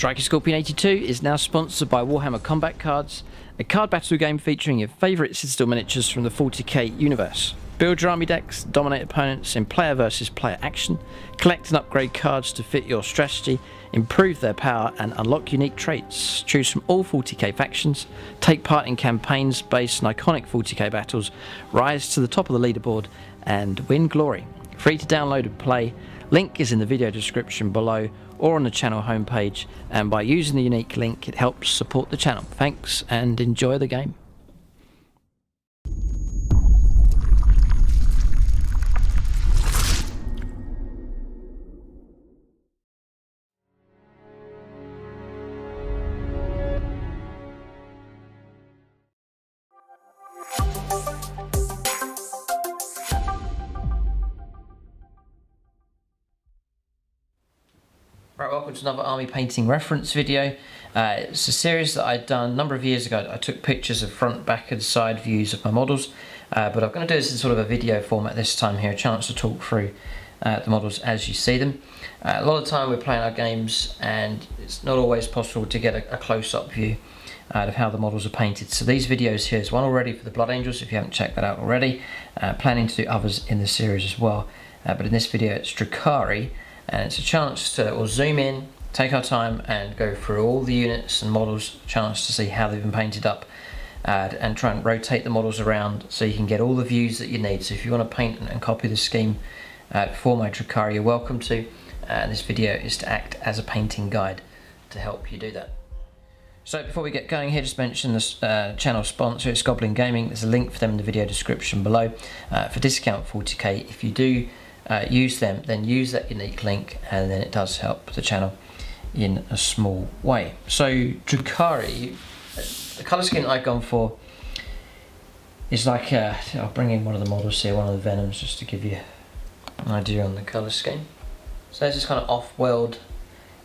Striking Scorpion 82 is now sponsored by Warhammer Combat Cards, a card battle game featuring your favourite Citadel miniatures from the 40k universe. Build your army decks, dominate opponents in player versus player action, collect and upgrade cards to fit your strategy, improve their power and unlock unique traits. Choose from all 40k factions, take part in campaigns based on iconic 40k battles, rise to the top of the leaderboard and win glory. Free to download and play, link is in the video description below or on the channel homepage and by using the unique link it helps support the channel. Thanks and enjoy the game. Right, welcome to another army painting reference video. Uh, it's a series that I'd done a number of years ago. I took pictures of front, back and side views of my models, uh, but I'm going to do this in sort of a video format this time here, a chance to talk through uh, the models as you see them. Uh, a lot of time we're playing our games and it's not always possible to get a, a close-up view uh, of how the models are painted. So these videos here is one already for the Blood Angels if you haven't checked that out already. Uh, planning to do others in the series as well. but in this video it's Drukhari, and it's a chance to we'll zoom in take our time and go through all the units and models chance to see how they've been painted up uh, and try and rotate the models around so you can get all the views that you need so if you want to paint and, copy the scheme uh, for my Drukhari you're welcome to uh, this video is to act as a painting guide to help you do that so before we get going here, just mention the uh, channel sponsor, it's Goblin Gaming. There's a link for them in the video description below uh, for discount 40k. If you do uh, use them, then use that unique link and then it does help the channel in a small way. So Drukhari, the colour scheme I've gone for is like, uh, I'll bring in one of the models here, one of the Venoms, just to give you an idea on the colour scheme. So there's this kind of off-world,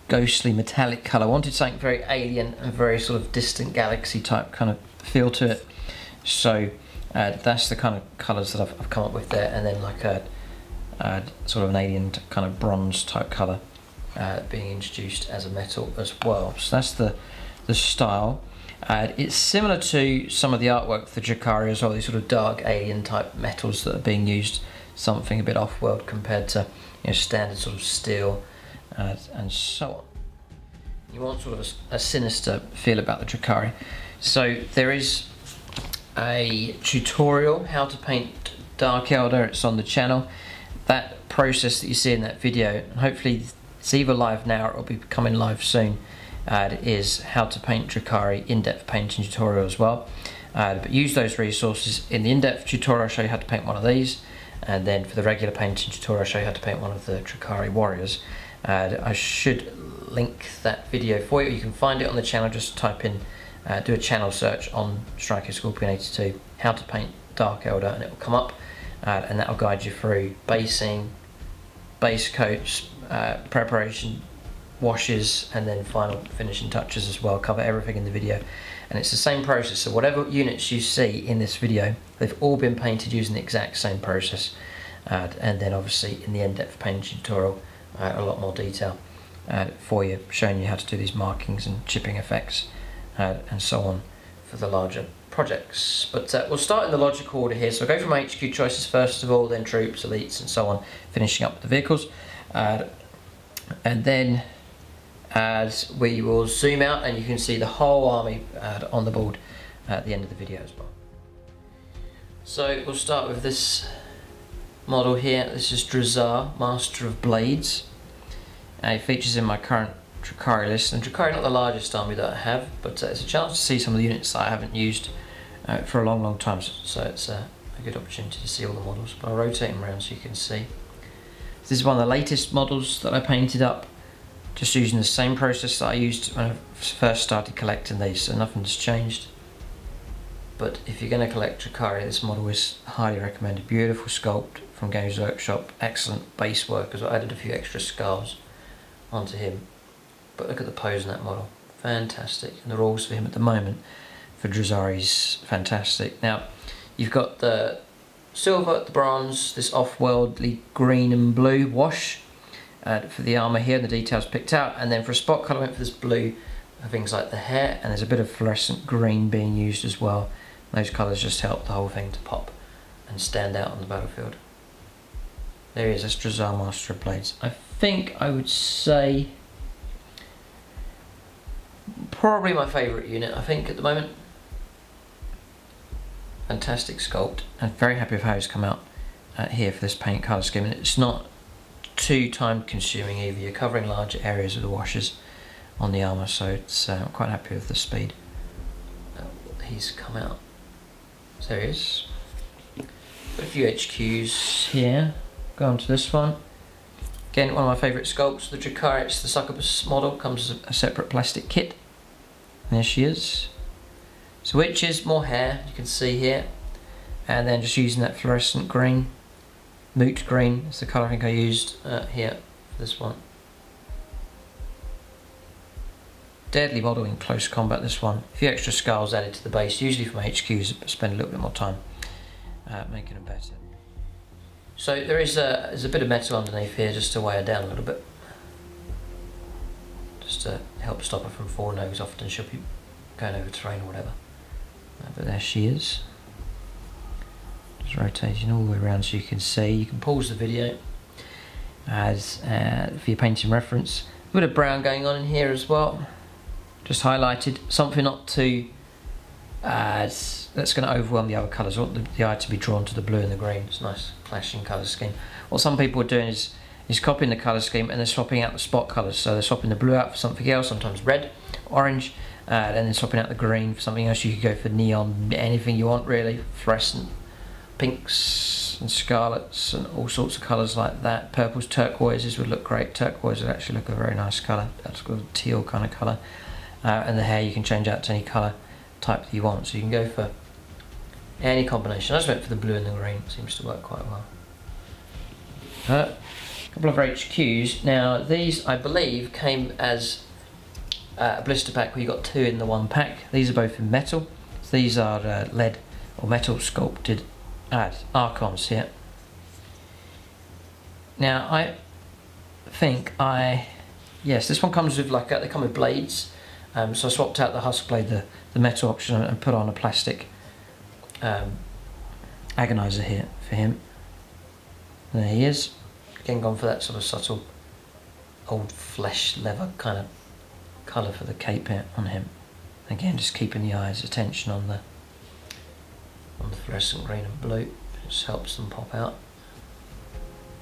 ghostly metallic colour. I wanted something very alien and very sort of distant galaxy type kind of feel to it. So uh, that's the kind of colours that I've, I've, come up with there and then like a uh, sort of an alien kind of bronze type colour uh, being introduced as a metal as well. So that's the, the style. Uh, it's similar to some of the artwork for Drukhari as well, these sort of dark alien type metals that are being used, something a bit off-world compared to you know, standard sort of steel uh, and so on. You want sort of a, a sinister feel about the Drukhari. So there is a tutorial how to paint Dark Eldar, it's on the channel that process that you see in that video, and hopefully it's either live now or it'll be coming live soon, uh, is how to paint Drukhari in-depth painting tutorial as well. Uh, but use those resources. In the in-depth tutorial I'll show you how to paint one of these, and then for the regular painting tutorial I'll show you how to paint one of the Drukhari warriors. Uh, I should link that video for you. You can find it on the channel, just type in, uh, do a channel search on Striking Scorpion 82, how to paint Dark Eldar, and it will come up uh, and that will guide you through basing, base coats, uh, preparation, washes, and then final finishing touches as well. Cover everything in the video. And it's the same process, so whatever units you see in this video, they've all been painted using the exact same process. Uh, and then obviously in the in-depth painting tutorial, uh, a lot more detail uh, for you, showing you how to do these markings and chipping effects uh, and so on for the larger projects. But uh, we'll start in the logical order here. So I'll go from HQ choices first of all, then troops, elites, and so on, finishing up with the vehicles. Uh, and then as we will zoom out and you can see the whole army uh, on the board at the end of the video as well. So we'll start with this model here. This is Drazhar, Master of Blades. Uh, it features in my current Drukhari list. And Drukhari not the largest army that I have, but uh, it's a chance to see some of the units that I haven't used uh, for a long, long time. So it's a good opportunity to see all the models. But I'll rotate them around so you can see. This is one of the latest models that I painted up, just using the same process that I used when I first started collecting these, so nothing's changed. But if you're going to collect Drukhari, this model is highly recommended. Beautiful sculpt from Games Workshop, excellent base work as well. I added a few extra scars onto him. But look at the pose in that model, fantastic. And the rules for him at the moment for Drazhari's fantastic. Now, you've got the silver, the bronze, this off-worldly green and blue wash. uh, for the armour here and the details picked out and then for a spot colour went for this blue for things like the hair and there's a bit of fluorescent green being used as well. Those colours just help the whole thing to pop and stand out on the battlefield. There he is, that's Drazhar Master of Blades. I think I would say probably my favourite unit I think at the moment. Fantastic sculpt and very happy with how it's come out uh, here for this paint colour scheme and it's not too time consuming either. You're covering larger areas of the washes on the armour so it's uh, I'm quite happy with the speed uh, he's come out. So there he is. a few HQs here. Go on to this one. Again, one of my favourite sculpts, the Drukhari, the succubus model, comes as a separate plastic kit. There she is. Which is more hair, you can see here. And then just using that fluorescent green Moot green is the colour I think I used uh, here for this one. Deadly model in close combat this one. A few extra skulls added to the base, usually from HQs, spend a little bit more time uh, making them better. So there is a, there's a bit of metal underneath here just to weigh her down a little bit. Just to help stop her from falling over, often she'll be going over terrain or whatever. But there she is. Just rotating all the way around so you can see. You can pause the video as uh, for your painting reference. A bit of brown going on in here as well. Just highlighted. Something not too uh, that's going to overwhelm the other colours. I want the, the, eye to be drawn to the blue and the green. It's a nice clashing colour scheme. What some people are doing is is copying the colour scheme and they're swapping out the spot colours. So they're swapping the blue out for something else, sometimes red, orange, uh, and then swapping out the green for something else. You could go for neon, anything you want really, fluorescent pinks and scarlets and all sorts of colours like that. Purples, turquoises would look great. Turquoise would actually look a very nice colour. That's a teal kind of colour. Uh, and the hair you can change out to any colour type that you want. So you can go for any combination. I just went for the blue and the green. Seems to work quite well. Uh, a couple of HQs. Now these, I believe, came as uh, a blister pack where you got two in the one pack. These are both in metal. These are uh, lead or metal sculpted add Archons here. Now I think I, yes, this one comes with like, a, they come with blades. Um, so I swapped out the husk blade, the, the metal option, and put on a plastic um, agonizer here for him. there he is. Again, gone for that sort of subtle old flesh leather kind of colour for the cape on him. Again, just keeping the eyes' attention on the on the fluorescent green and blue. Just helps them pop out.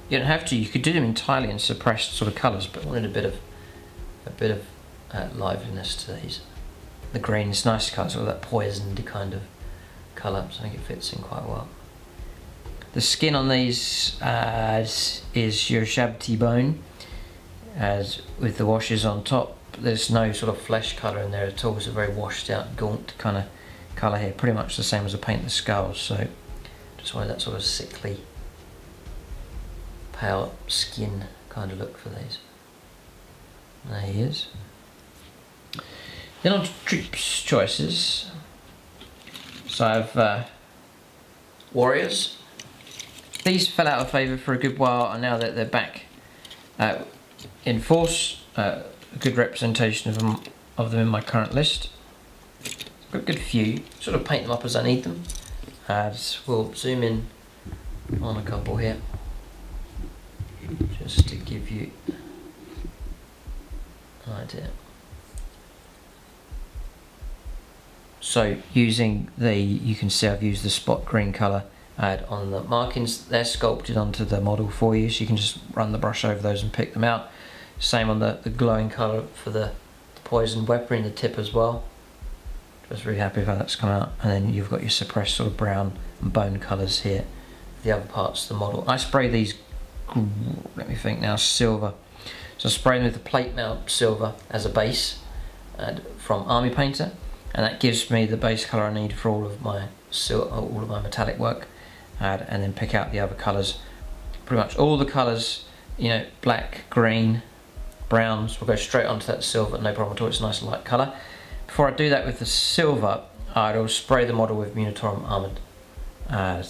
You don't have to. You could do them entirely in suppressed sort of colours, but wanted a bit of a bit of uh, liveliness to these. The green is nice colour, sort of that poisoned kind of colour, so I think it fits in quite well. The skin on these uh, is your Shabti bone, as with the washes on top. There's no sort of flesh colour in there at all. It's a very washed out, gaunt kind of colour here, pretty much the same as I paint the skulls, so just wanted that sort of sickly, pale skin kind of look for these. There he is. Then on to troops choices. So I have uh, warriors. These fell out of favour for a good while and now that they're back uh, in force, uh, a good representation of them, of them in my current list got a good few, sort of paint them up as I need them. Uh, just, we'll zoom in on a couple here, just to give you an idea. So using the, you can see I've used the spot green colour add on the markings, they're sculpted onto the model for you, so you can just run the brush over those and pick them out. Same on the, the glowing colour for the, the poison weaponry in the tip as well. Just really happy with how that's come out. And then you've got your suppressed sort of brown and bone colours here. The other parts of the model. I spray these, let me think now, silver. So I spray them with the plate mail silver as a base and from Army Painter. And that gives me the base colour I need for all of my uh, all of my metallic work. And then pick out the other colours. Pretty much all the colours, you know, black, green, browns will go straight onto that silver, no problem at all. It's a nice light colour. Before I do that with the silver, I'll spray the model with Munitorum Armoured. Uh,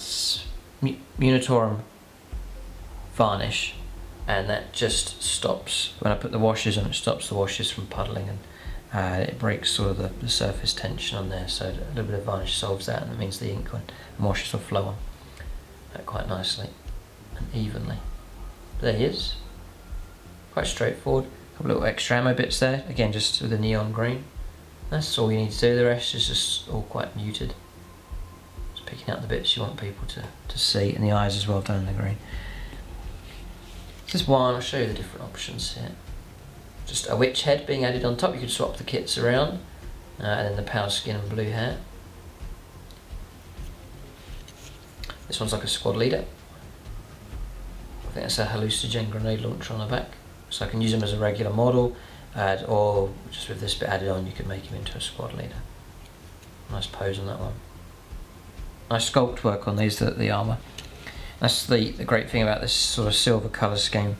Munitorum varnish and that just stops when I put the washes on. It stops the washes from puddling and uh, it breaks sort of the, the, surface tension on there. So a little bit of varnish solves that, and it means the ink and washes will flow on uh, quite nicely and evenly. There he is. Quite straightforward. A couple little extra ammo bits there. Again, just with the neon green. That's all you need to do. The rest is just all quite muted. Just picking out the bits you want people to, to see, and the eyes as well done in the green. This is one, I'll show you the different options here. Just a wych head being added on top, you could swap the kits around. Uh, and then the power skin and blue hair. This one's like a squad leader. I think that's a hallucinogen grenade launcher on the back. So I can use him as a regular model, or just with this bit added on, you can make him into a squad leader. Nice pose on that one. Nice sculpt work on these, the, the armour. That's the, the great thing about this sort of silver colour scheme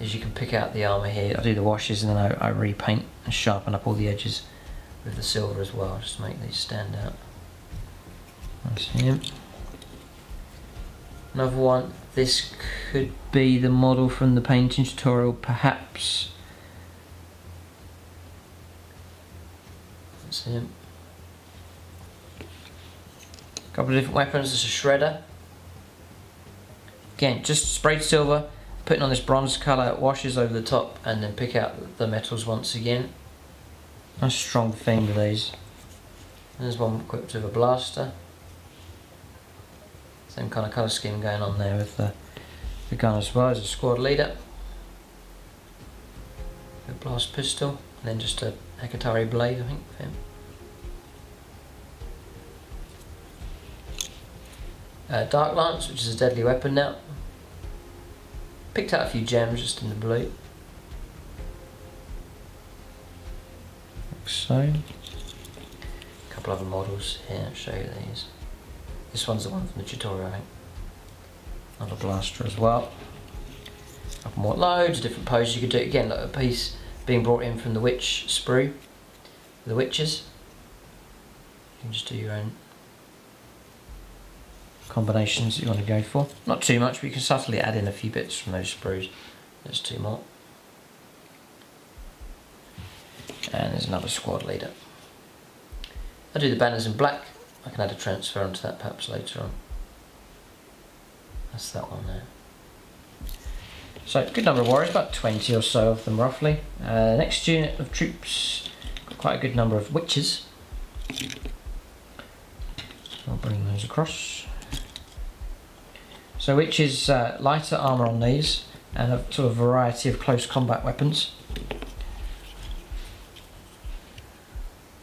is you can pick out the armour here. I do the washes and then I, I repaint and sharpen up all the edges with the silver as well, just to make these stand out. That's him. Another one, this could be the model from the painting tutorial, perhaps. That's. A couple of different weapons, there's a shredder. Again, just sprayed silver, putting on this bronze colour, washes over the top, and then pick out the metals once again. Nice strong with these. There's one equipped with a blaster. Same kind of colour scheme going on there with the, the gun as well as a squad leader. A blast pistol, and then just a Hekatarii blade, I think, for him. Uh, Dark Lance, which is a deadly weapon now. Picked out a few gems just in the blue. Like so. A couple other models here, I'll show you these. This one's the one from the tutorial, I think. Another blaster as well. More, loads of different poses you could do. Again, like a piece being brought in from the wych sprue, the wyches. You can just do your own combinations that you want to go for. Not too much, but you can subtly add in a few bits from those sprues. There's two more. And there's another squad leader. I do the banners in black I can add a transfer onto that perhaps later on. That's that one there. So good number of warriors, about 20 or so of them roughly. Uh, next unit of troops, quite a good number of wyches. So I'll bring those across. So wyches, uh, lighter armour on these and a sort of variety of close combat weapons.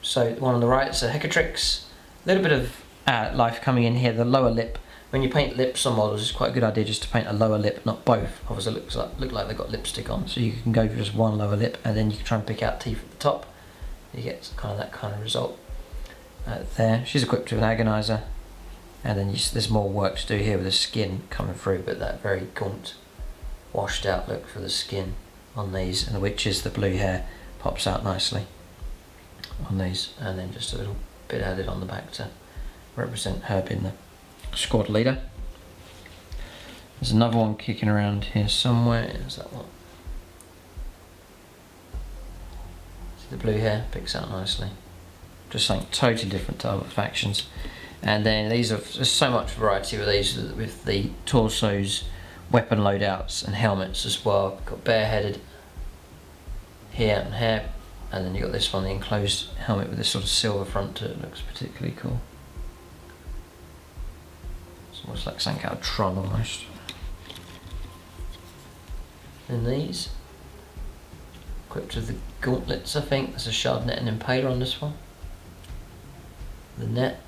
So one on the right is a Hekatrix, little bit of uh, life coming in here, the lower lip. When you paint lips on models, it's quite a good idea just to paint a lower lip, not both. Obviously, it looks like look like they've got lipstick on, so you can go for just one lower lip, and then you can try and pick out teeth at the top. You get kind of that kind of result uh, there. She's equipped with an agonizer, and then you, there's more work to do here with the skin coming through, but that very gaunt, washed out look for the skin on these, and the wyches, the blue hair pops out nicely on these, and then just a little bit added on the back to represent her being the squad leader. There's another one kicking around here somewhere. Is that one? See the blue hair picks out nicely. Just something totally different to other factions. And then these are there's so much variety with these with the torsos, weapon loadouts and helmets as well. Got bareheaded here and here and then you got this one, the enclosed helmet with this sort of silver front to it, looks particularly cool. It's almost like something out of Tron almost. And these, equipped with the gauntlets I think, there's a shard net and impaler on this one. The net,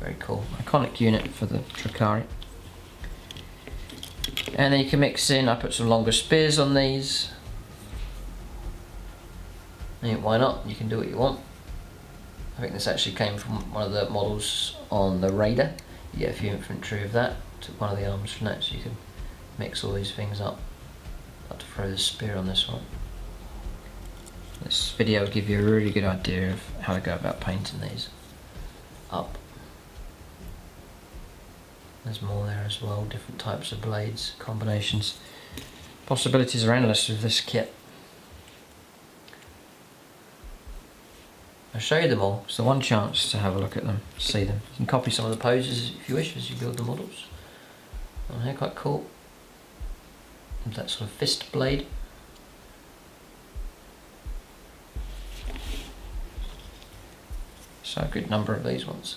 very cool, iconic unit for the Drukhari. And then you can mix in, I put some longer spears on these, why not? You can do what you want. I think this actually came from one of the models on the Raider. You get a few infantry of that. Took one of the arms from that so you can mix all these things up. Like to throw the spear on this one. This video will give you a really good idea of how to go about painting these up. There's more there as well, different types of blades, combinations. possibilities are endless with this kit. I'll show you them all. The one chance to have a look at them, see them. You can copy some of the poses if you wish as you build the models. Oh, they're quite cool. That sort of fist blade. So a good number of these ones.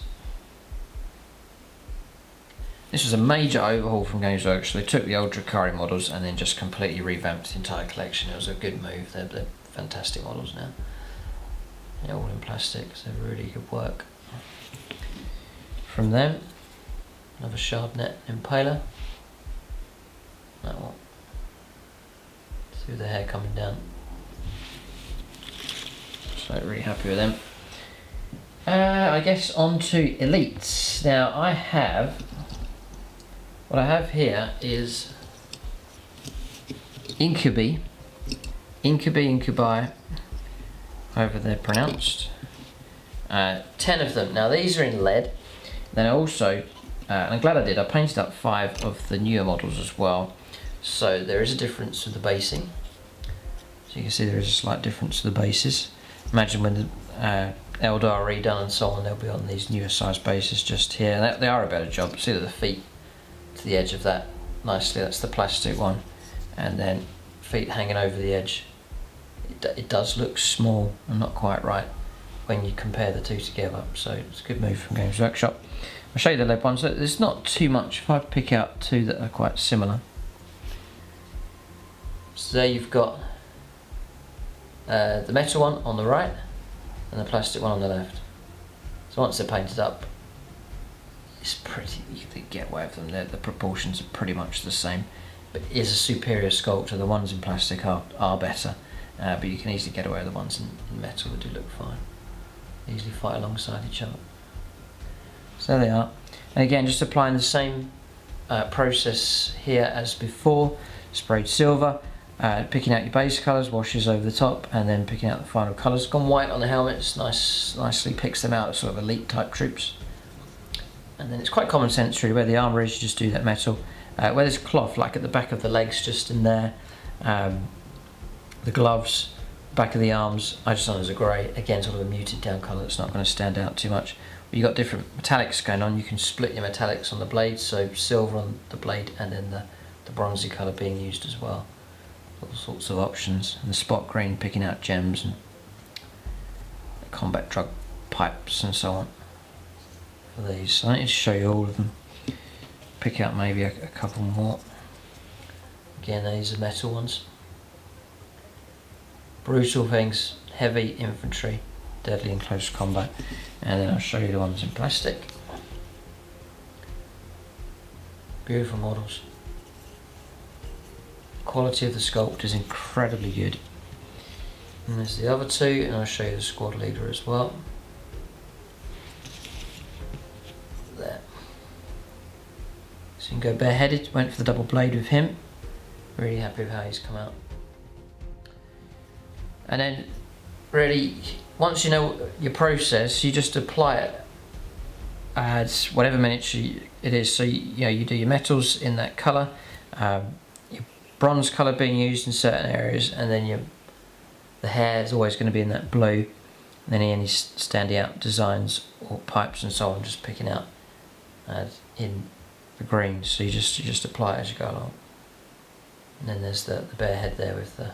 This was a major overhaul from Games Workshop. They took the old Drukhari models and then just completely revamped the entire collection. It was a good move. They're, they're fantastic models now. They're all in plastic, so really good work. From them, another Shardnet Impaler. That one. See the hair coming down. So really happy with them. Uh, I guess on to elites. Now I have what I have here is incubi, incubi, incubi, however they're pronounced. Uh, ten of them. Now these are in lead. Then I also, uh, and I'm glad I did, I painted up five of the newer models as well. So there is a difference with the basing. So you can see there is a slight difference to the bases. Imagine when the uh, Eldar redone and so on, they'll be on these newer size bases just here. They, they are a better job. See the feet to the edge of that nicely. That's the plastic one. And then feet hanging over the edge. It, it does look small and not quite right when you compare the two together. So it's a good move from Games Workshop. I'll show you the lead ones. There's not too much. If I pick out two that are quite similar. So there you've got uh, the metal one on the right and the plastic one on the left. So once they're painted up, it's pretty, you can get away with them, They're, the proportions are pretty much the same. But it is a superior sculpture, the ones in plastic are, are better, uh, but you can easily get away with the ones in, in metal that do look fine. Easily fight alongside each other. So there they are. And again, just applying the same uh, process here as before, sprayed silver, uh, picking out your base colours, washes over the top, and then picking out the final colours. Gone white on the helmets, nice, nicely picks them out, sort of elite type troops and then it's quite common sense really where the armour is you just do that metal uh, where there's cloth like at the back of the legs just in there um, the gloves back of the arms I just thought it was a grey again sort of a muted down colour that's not going to stand out too much but you've got different metallics going on you can split your metallics on the blade so silver on the blade and then the, the bronzy colour being used as well all sorts of options and the spot green picking out gems and combat drug pipes and so on for these. I need to show you all of them. Pick out maybe a, a couple more. Again, these are metal ones. Brutal things, heavy infantry, deadly in close combat. And then I'll show you the ones in plastic. Beautiful models. Quality of the sculpt is incredibly good. And there's the other two, and I'll show you the squad leader as well. There. So you can go bareheaded, went for the double blade with him. Really happy with how he's come out. And then really, once you know your process, you just apply it as whatever miniature it is. So you, you know, you do your metals in that colour, um, your bronze colour being used in certain areas, and then your the hair is always going to be in that blue. And then any standing out designs or pipes and so on, just picking out as in the greens so you just you just apply it as you go along and then there's the, the bare head there with the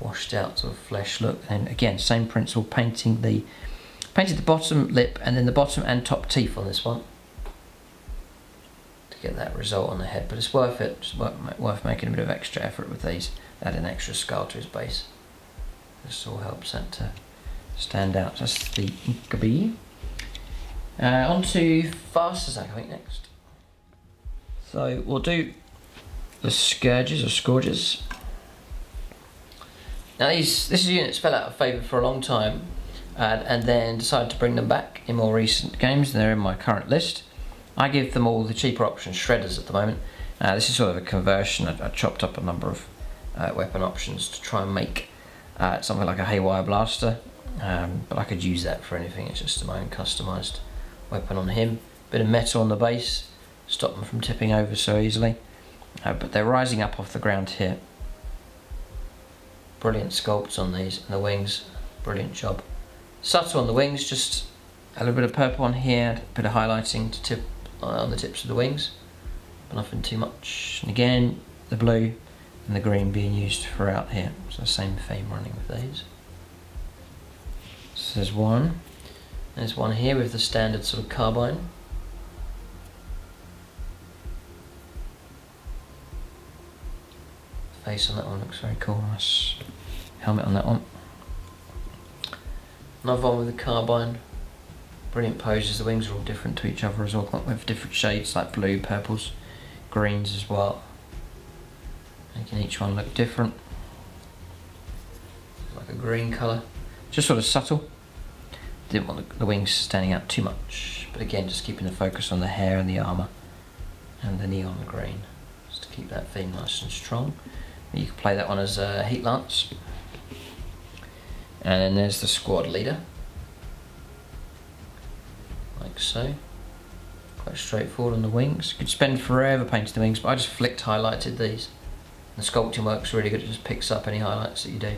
washed out sort of flesh look. And again same principle painting the painted the bottom lip and then the bottom and top teeth on this one to get that result on the head. But it's worth it it's worth, worth making a bit of extra effort with these add an extra skull to his base. This all helps that to stand out. That's the Incubi uh, on to fast attack I think next. So we'll do the scourges or scourges. Now these this units fell out of favour for a long time uh, and then decided to bring them back in more recent games. They're in my current list. I give them all the cheaper options, shredders at the moment. Uh, this is sort of a conversion. I, I chopped up a number of uh, weapon options to try and make uh, something like a haywire blaster. Um, but I could use that for anything. It's just my own customised weapon on him. Bit of metal on the base stop them from tipping over so easily. Uh, but they're rising up off the ground here. Brilliant sculpts on these, and the wings, brilliant job. Subtle on the wings, just a little bit of purple on here, a bit of highlighting to tip uh, on the tips of the wings, but nothing too much. And again, the blue and the green being used throughout here. So the same theme running with these. So there's one. There's one here with the standard sort of carbine. Face on that one looks very cool. Nice helmet on that one. Another one with the carbine. Brilliant poses. The wings are all different to each other as well, with different shades like blue, purples, greens as well making each one look different like a green colour just sort of subtle didn't want the wings standing out too much but again just keeping the focus on the hair and the armour and the neon green just to keep that theme nice and strong you can play that one as a heat lance and then there's the squad leader like so quite straightforward on the wings you could spend forever painting the wings but I just flicked highlighted these the sculpting works really good, it just picks up any highlights that you do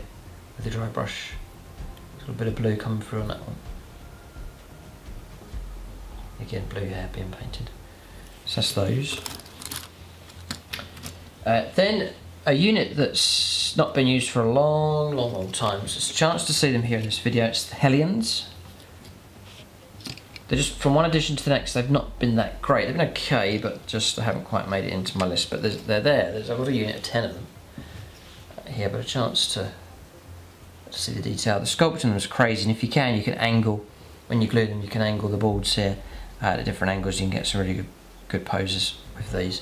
with the dry brush. a little bit of blue coming through on that one. Again, blue hair being painted. So that's those. Uh, then a unit that's not been used for a long, long, long time. So it's a chance to see them here in this video. It's the Hellions. They're just from one edition to the next. They've not been that great. They've been okay, but just they haven't quite made it into my list. But they're there. There's I've got a unit of ten of them uh, here, but a chance to, to see the detail. The sculpting was crazy, and if you can, you can angle when you glue them. You can angle the boards here uh, at different angles. You can get some really good, good poses with these.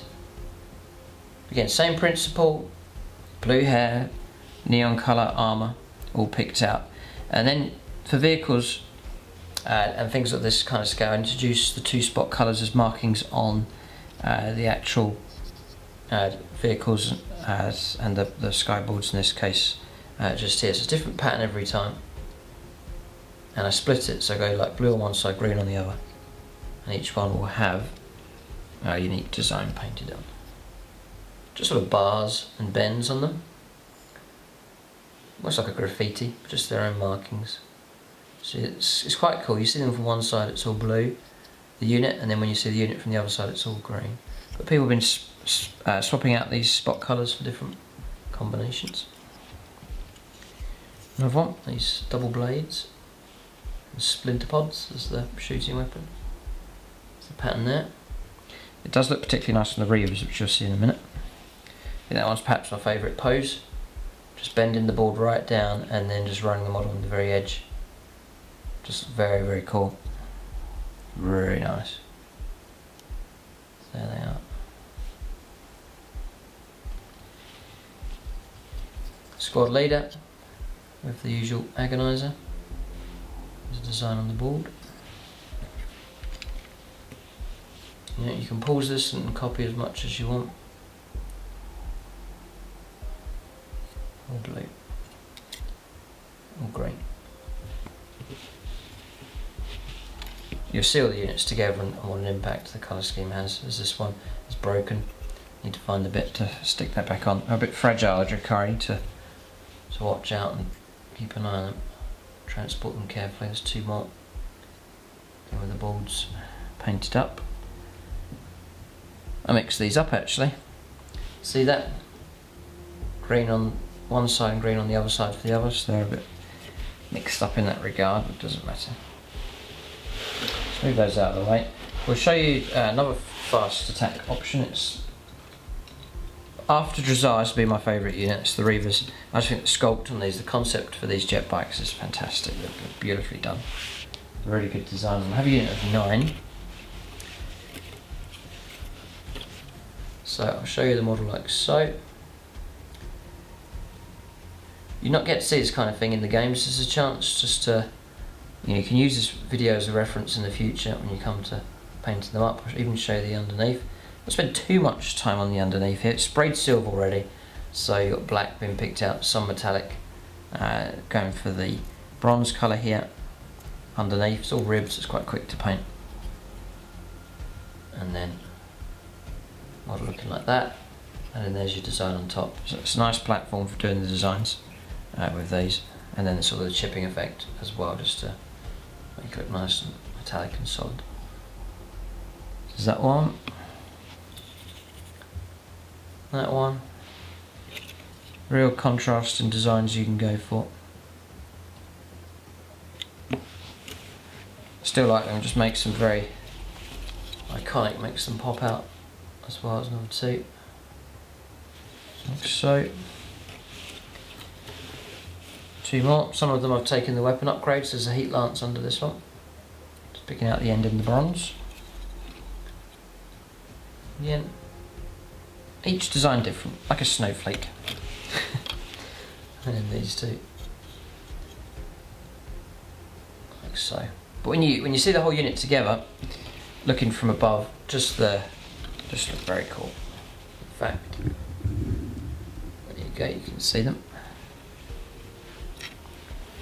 Again, same principle. Blue hair, neon color armor, all picked out, and then for vehicles uh, and things of this kind of scale. I introduce the two spot colours as markings on uh, the actual uh, vehicles as, and the, the skyboards in this case uh, just here. It's a different pattern every time. And I split it so I go like blue on one side, green on the other. And each one will have a unique design painted on. Just sort of bars and bends on them. Almost like a graffiti, just their own markings. So it's, it's quite cool. You see them from one side, it's all blue, the unit, and then when you see the unit from the other side, it's all green. But people have been uh, swapping out these spot colours for different combinations. Another one, these double blades, and splinter pods as the shooting weapon. There's the pattern there. It does look particularly nice on the Reavers, which you'll see in a minute. That one's perhaps my favourite pose. Just bending the board right down and then just running the model on the very edge just very, very cool. Very nice. There they are. Squad leader with the usual agonizer. There's a design on the board. You can pause this and copy as much as you want. All blue. All green. you'll see all the units together and what an impact the colour scheme has as this one is broken need to find a bit to stick that back on. A bit fragile Drukhari to to watch out and keep an eye on them. Transport them carefully, there's two more. Then with the boards painted up. I mixed these up actually. See that? Green on one side and green on the other side for the others. They're a bit mixed up in that regard, but it doesn't matter. Let's move those out of the way. We'll show you uh, another fast attack option. It's after Drazhar to be my favourite unit, it's the Reavers. I just think the sculpt on these, the concept for these jet bikes is fantastic. They're beautifully done. Really good design. I have a unit of nine. So I'll show you the model like so. You not get to see this kind of thing in the games. This is a chance just to you, know, you can use this video as a reference in the future when you come to painting them up, even show the underneath. Don't spend too much time on the underneath here. It's sprayed silver already, so you've got black being picked out, some metallic, uh, going for the bronze colour here underneath. It's all ribs, it's quite quick to paint. And then model looking like that. And then there's your design on top. So it's a nice platform for doing the designs. Uh, with these. And then sort of the chipping effect as well, just to make it look nice and metallic and solid. Is that one? That one. Real contrast and designs you can go for. Still like them, just makes them very iconic, makes them pop out as well as number two. Like so. Two more. Some of them I've taken the weapon upgrades. There's a heat lance under this one. Just picking out the end in the bronze. Yeah. each design different, like a snowflake. and then these two. Like so. But when you when you see the whole unit together, looking from above, just the just look very cool. In fact, there you go, you can see them.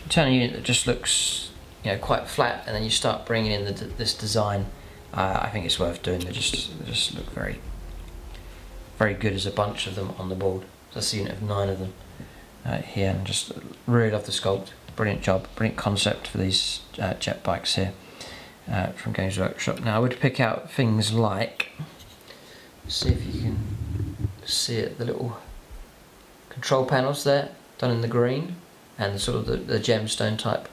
Turn a unit that just looks you know quite flat, and then you start bringing in the, this design. Uh, I think it's worth doing. They just they just look very very good as a bunch of them on the board. That's a unit of nine of them uh, here, and just really love the sculpt. Brilliant job, brilliant concept for these uh, jet bikes here uh, from Games Workshop. Now I would pick out things like, see if you can see it, the little control panels there, done in the green, and sort of the, the gemstone type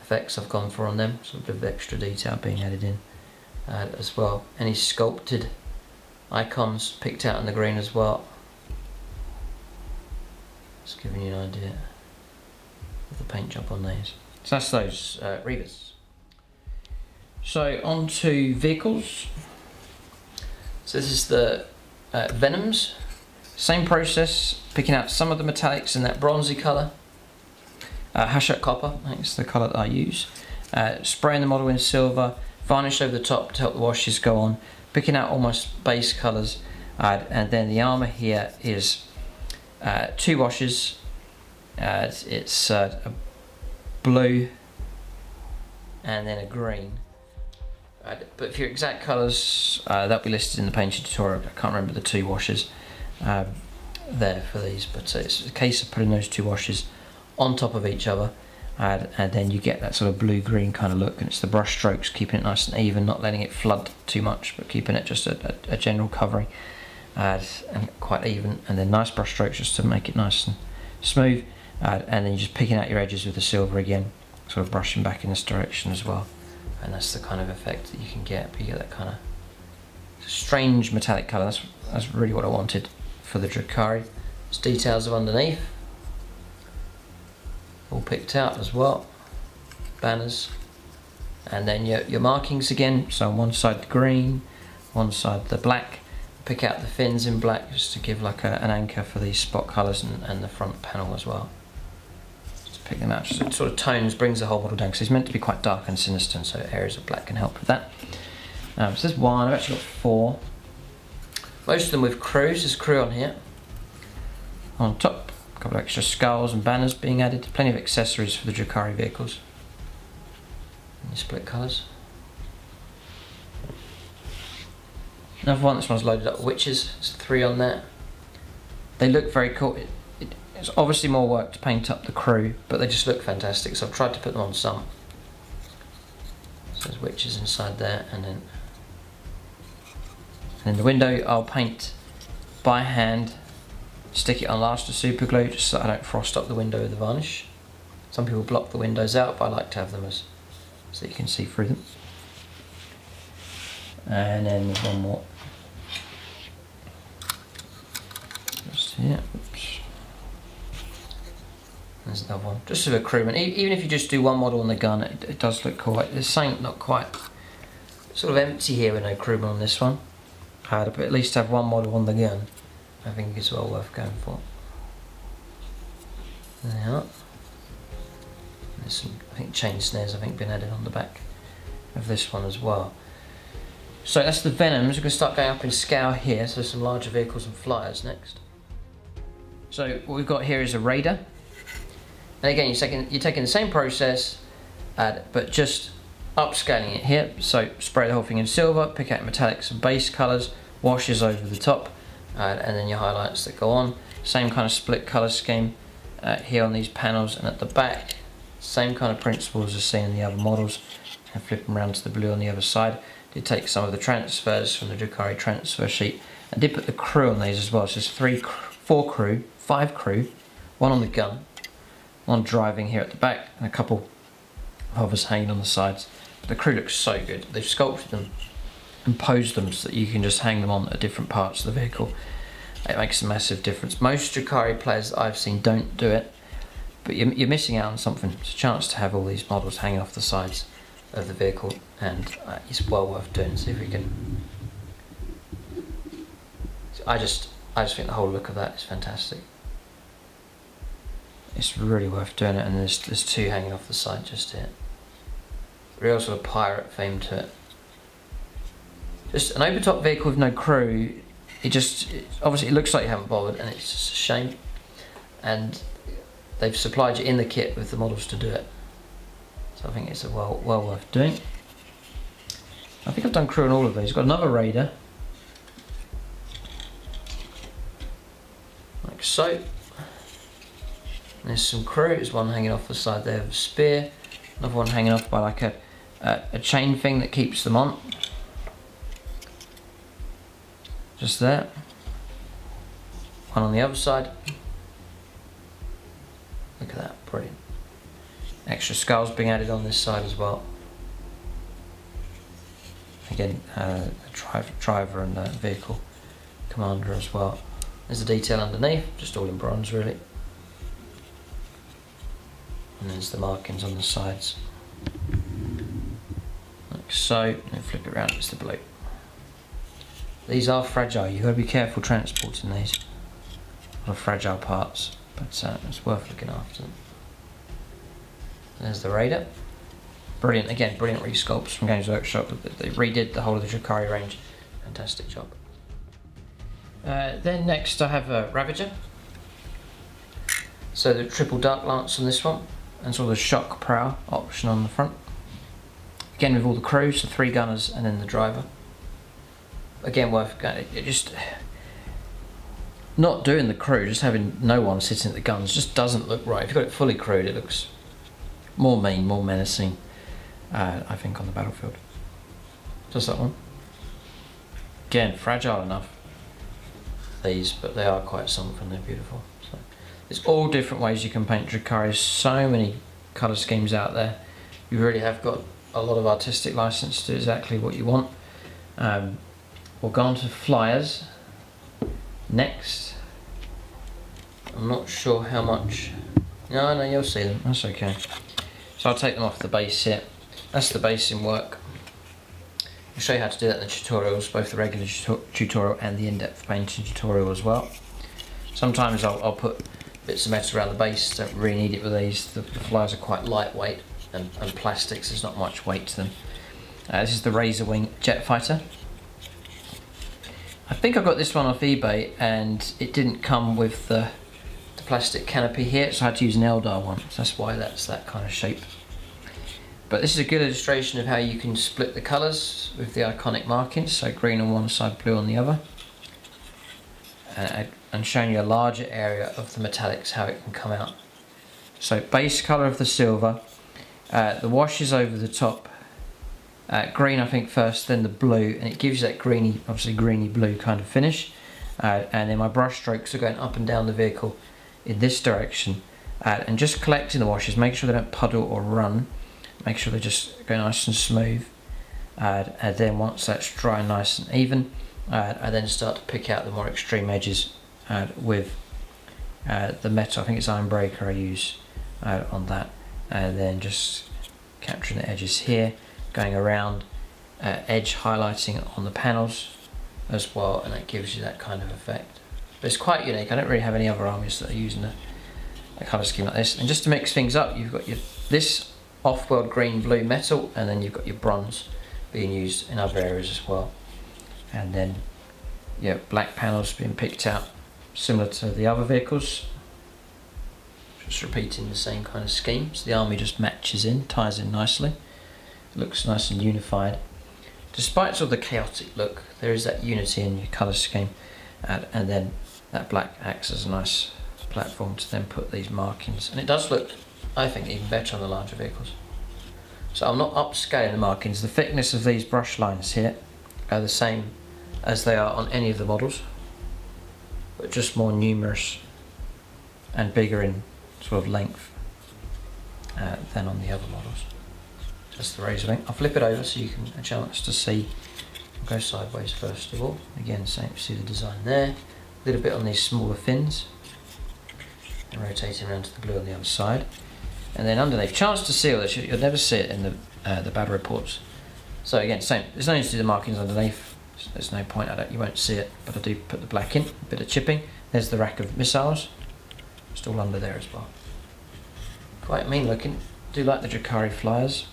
effects I've gone for on them, sort of a bit of extra detail being added in uh, as well. Any sculpted icons picked out in the green as well. Just giving you an idea of the paint job on these. So that's those uh, Reavers. So on to vehicles. So this is the uh, Venoms. Same process, picking out some of the metallics in that bronzy colour. Uh, Hashut copper, that's the colour that I use. Uh, spraying the model in silver, varnish over the top to help the washes go on picking out almost base colours uh, and then the armour here is uh, two washes. Uh, it's uh, a blue and then a green. But for your exact colours that'll be listed in the painting tutorial I can't remember the two washes um, there for these but it's a case of putting those two washes on top of each other and, and then you get that sort of blue-green kind of look and it's the brush strokes keeping it nice and even not letting it flood too much but keeping it just a, a, a general covering and quite even and then nice brush strokes just to make it nice and smooth and then you're just picking out your edges with the silver again sort of brushing back in this direction as well and that's the kind of effect that you can get but you get that kind of strange metallic colour. That's, that's really what I wanted for the Drukhari There's details of underneath all picked out as well. Banners. And then your, your markings again. So on one side the green one side the black. Pick out the fins in black just to give like a, an anchor for these spot colours and, and the front panel as well. Just pick them out. Sort of tones brings the whole model down because it's meant to be quite dark and sinister and so areas of black can help with that. Um, so there's one I've actually got four. Most of them with crews. There's crew on here. On top couple extra skulls and banners being added. Plenty of accessories for the Drukhari vehicles. In split colours. Another one, this one's loaded up wyches. Three on there. They look very cool. It, it, it's obviously more work to paint up the crew, but they just look fantastic. So I've tried to put them on some. So there's wyches inside there, and then and in the window I'll paint by hand Stick it on last with super glue just so I don't frost up the window with the varnish. Some people block the windows out, but I like to have them as so you can see through them. And then there's one more. Just here. Oops. There's another one. Just for a crewman. Even if you just do one model on the gun, it, it does look quite, There's something not quite sort of empty here with no crewman on this one. I had to at least have one model on the gun. I think it's well worth going for. There There's some, I think, chain snares I think been added on the back of this one as well. So that's the Venoms. We're going to start going up in scale here. So some larger vehicles and flyers next. So what we've got here is a Raider. And again, you're taking, you're taking the same process, uh, but just upscaling it here. So spray the whole thing in silver, pick out metallics and base colours, washes over the top, uh, and then your highlights that go on. Same kind of split colour scheme uh, here on these panels and at the back. Same kind of principles as seen in the other models. And flip them around to the blue on the other side. Did take some of the transfers from the Drukhari transfer sheet. And did put the crew on these as well. So there's three four crew five crew one on the gun one driving here at the back and a couple of others hanging on the sides. The crew looks so good. They've sculpted them and posed them so that you can just hang them on at different parts of the vehicle it makes a massive difference. Most Drukhari players that I've seen don't do it, but you're, you're missing out on something. It's a chance to have all these models hanging off the sides of the vehicle, and uh, it's well worth doing. See if we can. I just, I just think the whole look of that is fantastic. It's really worth doing it, and there's there's two hanging off the side just here. Real sort of pirate theme to it. Just an open top vehicle with no crew it just it, obviously it looks like you haven't bothered and it's just a shame. And they've supplied you in the kit with the models to do it. So I think it's a well well worth doing. I think I've done crew on all of these. Got another raider. Like so. There's some crew. There's one hanging off the side there of a spear. Another one hanging off by like a, a chain thing that keeps them on just that. One on the other side. Look at that, brilliant. Extra skulls being added on this side as well. Again, uh, driver, driver and uh, vehicle commander as well. There's the detail underneath, just all in bronze really. And there's the markings on the sides. Like so, and flip it around, it's the blue. These are fragile, you've got to be careful transporting these. A lot of fragile parts, but uh, it's worth looking after them. There's the Raider. Brilliant, again, brilliant resculpts from Games Workshop. They redid the whole of the Drukhari range. Fantastic job. Uh, then next I have a Ravager. So the triple dark lance on this one, and sort of the shock prow option on the front. Again with all the crews, the three gunners and then the driver again worth. Just not doing the crew, just having no one sitting at the guns, just doesn't look right. If you've got it fully crewed, it looks more mean, more menacing. Uh, I think on the battlefield. Just that one. Again, fragile enough. These, but they are quite something. They're beautiful. So there's all different ways you can paint Drukhari. So many colour schemes out there. You really have got a lot of artistic license to do exactly what you want. Um, We'll go on to flyers next. I'm not sure how much. No, no, you'll see them. That's okay. So I'll take them off the base here. That's the base in work. I'll show you how to do that in the tutorials, both the regular tutorial and the in-depth painting tutorial as well. Sometimes I'll, I'll, put bits of metal around the base, don't really need it with these. The, the flyers are quite lightweight and, and plastics, there's not much weight to them. Uh, this is the Razor Wing Jet Fighter. I think I got this one off eBay and it didn't come with the, the plastic canopy here so I had to use an Eldar one so that's why that's that kind of shape. But this is a good illustration of how you can split the colours with the iconic markings, so green on one side, blue on the other. Uh, and showing you a larger area of the metallics, how it can come out. So base colour of the silver, uh, the wash is over the top uh, green I think first, then the blue, and it gives you that greeny, obviously greeny blue kind of finish. Uh, and then my brush strokes are going up and down the vehicle in this direction. Uh, and just collecting the washes, make sure they don't puddle or run. Make sure they just go nice and smooth. Uh, and then once that's dry and nice and even, uh, I then start to pick out the more extreme edges uh, with the metal. I think it's Iron Breaker I use on that. And then just capturing the edges here going around, uh, edge highlighting on the panels as well, and that gives you that kind of effect. But it's quite unique. I don't really have any other armies that are using a, a colour scheme like this. And just to mix things up, you've got your this off-world green blue metal, and then you've got your bronze being used in other areas as well. And then, yeah, black panels being picked out, similar to the other vehicles. Just repeating the same kind of schemes. The army just matches in, ties in nicely looks nice and unified. Despite sort of the chaotic look, there is that unity in your colour scheme, and, and then that black acts as a nice platform to then put these markings. And it does look, I think, even better on the larger vehicles. So I'm not upscaling the markings. The thickness of these brush lines here are the same as they are on any of the models, but just more numerous and bigger in sort of length uh, than on the other models. Just the Razorwing. I'll flip it over so you can a chance to see. I'll go sideways first of all. Again, same. See the design there. A little bit on these smaller fins. And rotating around to the blue on the other side. And then underneath, chance to seal this. You'll never see it in the uh, the bad reports. So again, same. There's no need to do the markings underneath. There's no point at it. You won't see it. But I do put the black in. A bit of chipping. There's the rack of missiles. still under there as well. Quite mean looking. Do like the Drukhari flyers.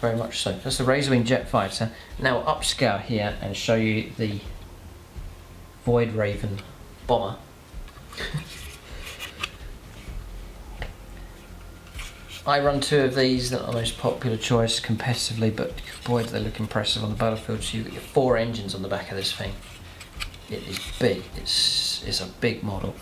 Very much so. That's the Razorwing jet fighter. Now we'll upscale here and show you the Void Raven bomber. I run two of these that are the most popular choice competitively, but boy do they look impressive on the battlefield. So you've got your four engines on the back of this thing. It is big, it's, it's a big model.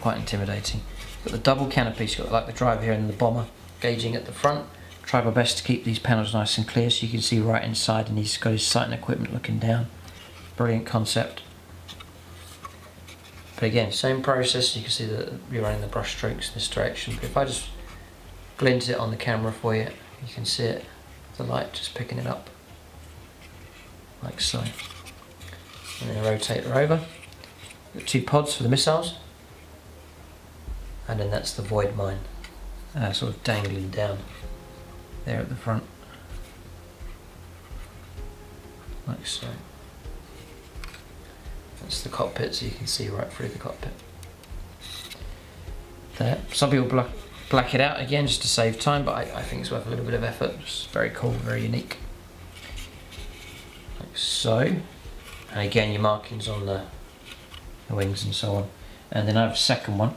Quite intimidating. Got the double canopy, so got like the driver here and the bomber gauging at the front. Try my best to keep these panels nice and clear so you can see right inside and he's got his sight and equipment looking down. Brilliant concept. But again, same process, you can see that you're running the brush strokes in this direction. But if I just glint it on the camera for you, you can see it, the light just picking it up, like so. And then rotate her over. Two pods for the missiles and then that's the void mine uh, sort of dangling down there at the front. Like so. That's the cockpit so you can see right through the cockpit. There. Some people black, black it out again just to save time but I, I think it's worth a little bit of effort. It's very cool very unique. Like so. And again your markings on the, the wings and so on. And then I have a second one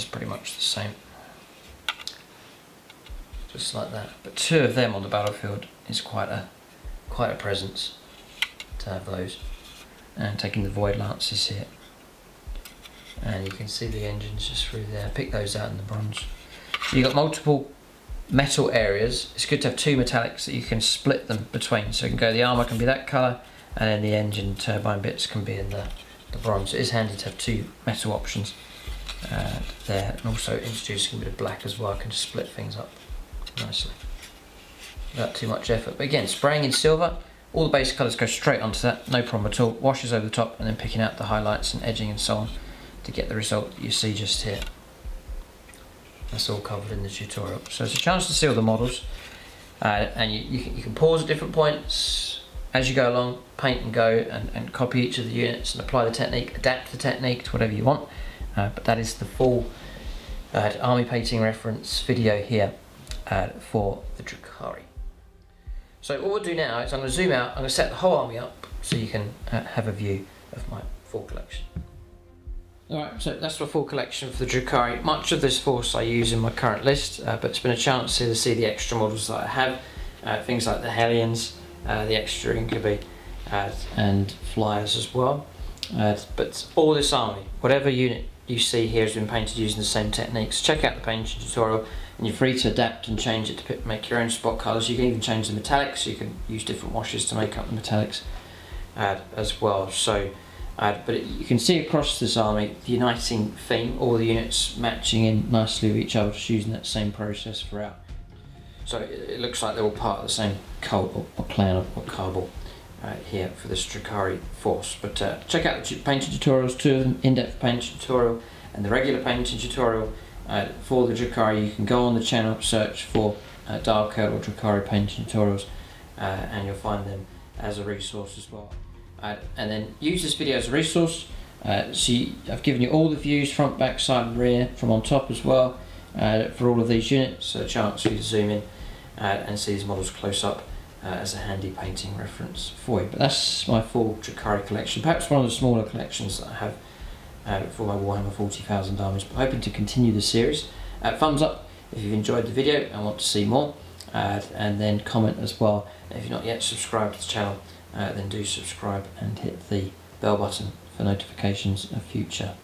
compares pretty much the same. Just like that. But two of them on the battlefield is quite a quite a presence to have those. And taking the Void lances here. And you can see the engines just through there. Pick those out in the bronze. You've got multiple metal areas. It's good to have two metallics that you can split them between. So you can go, the armour can be that colour, and then the engine turbine bits can be in the, the bronze. It is handy to have two metal options uh, there and also introducing a bit of black as well can split things up nicely. Without too much effort. But again spraying in silver. All the base colours go straight onto that no problem at all. Washes over the top and then picking out the highlights and edging and so on to get the result you see just here. That's all covered in the tutorial. So it's a chance to seal the models. Uh, and you, you, can, you can pause at different points as you go along paint and go and, and copy each of the units and apply the technique adapt the technique to whatever you want uh, but that is the full uh, army painting reference video here uh, for the Drukhari. So what we'll do now is I'm going to zoom out, I'm going to set the whole army up so you can uh, have a view of my full collection. Alright, so that's my full collection for the Drukhari. Much of this force I use in my current list, uh, but it's been a chance to see the extra models that I have. Uh, things like the Hellions, the extra Incubi, and flyers as well. but all this army, whatever unit you see here has been painted using the same techniques. Check out the painting tutorial and you're free to adapt and change it to make your own spot colours. You can even change the metallics, you can use different washes to make up the metallics uh, as well. So, uh, but it, you can see across this army the uniting theme, all the units matching in nicely with each other, just using that same process throughout. So it, it looks like they're all part of the same cult or, or, or cabal uh, here for the Drukhari Force. But uh, check out the painting tutorials, two of them, in-depth painting tutorial and the regular painting tutorial uh, for the Drukhari. You can go on the channel, search for uh, or Drukhari painting tutorials uh, and you'll find them as a resource as well. Uh, and then use this video as a resource. Uh, see, I've given you all the views, front, back, side and rear from on top as well for all of these units. So a chance for you to zoom in and see these models close up uh, as a handy painting reference for you. But that's my full Drukhari collection, perhaps one of the smaller collections that I have uh, for my Warhammer 40,000 armies. But hoping to continue the series. Uh, thumbs up if you've enjoyed the video and want to see more. uh, and then comment as well. And if you're not yet subscribed to the channel, uh, then do subscribe and hit the bell button for notifications of future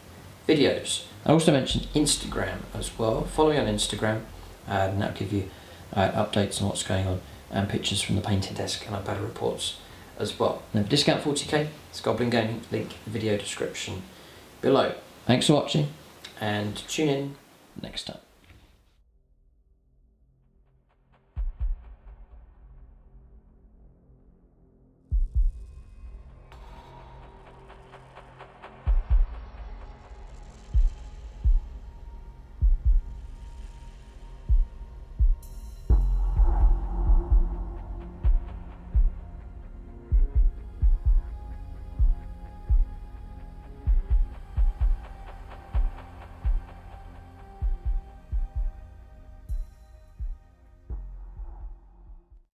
videos. I also mentioned Instagram as well. Follow me on Instagram, uh, and that'll give you updates on what's going on and pictures from the painting desk and our battle reports as well. Now, discount 40k, it's Goblin Gaming, link video description below. Thanks for watching and tune in next time.